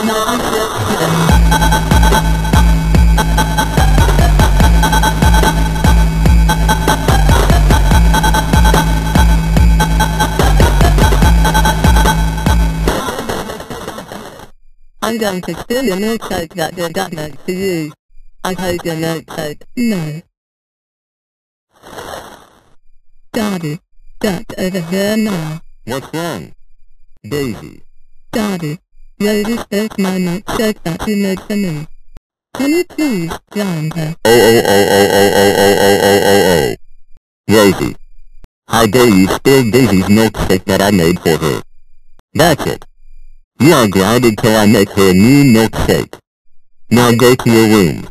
I'm going to steal your milkshake that I got next to you. I hate your milkshake. No. Daddy, that's over here now. What's wrong? Daisy. Daddy, Rosie spilled my milkshake that you made for me. Can you please drown her? Oh, oh, oh, oh, oh, oh, oh, oh, oh, oh, oh. Rosie. How dare you steal Daisy's milkshake that I made for her? That's it. You are grounded till I make her a new milkshake. Now go to your room.